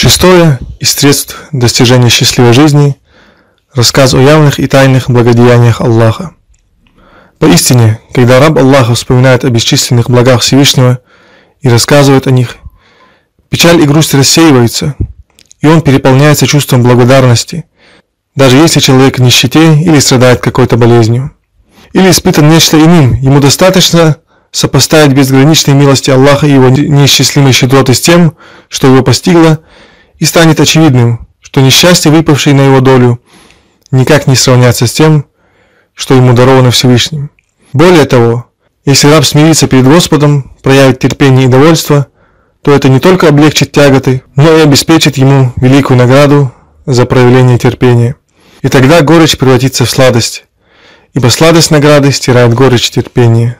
Шестое из средств достижения счастливой жизни – рассказ о явных и тайных благодеяниях Аллаха. Поистине, когда раб Аллаха вспоминает о бесчисленных благах Всевышнего и рассказывает о них, печаль и грусть рассеиваются, и он переполняется чувством благодарности, даже если человек в нищете или страдает какой-то болезнью, или испытан нечто иным, ему достаточно сопоставить безграничные милости Аллаха и его неисчислимые щедроты с тем, что его постигло, и станет очевидным, что несчастье, выпавшее на его долю, никак не сравнятся с тем, что ему даровано Всевышним. Более того, если раб смирится перед Господом, проявит терпение и довольство, то это не только облегчит тяготы, но и обеспечит ему великую награду за проявление терпения. И тогда горечь превратится в сладость, ибо сладость награды стирает горечь терпения.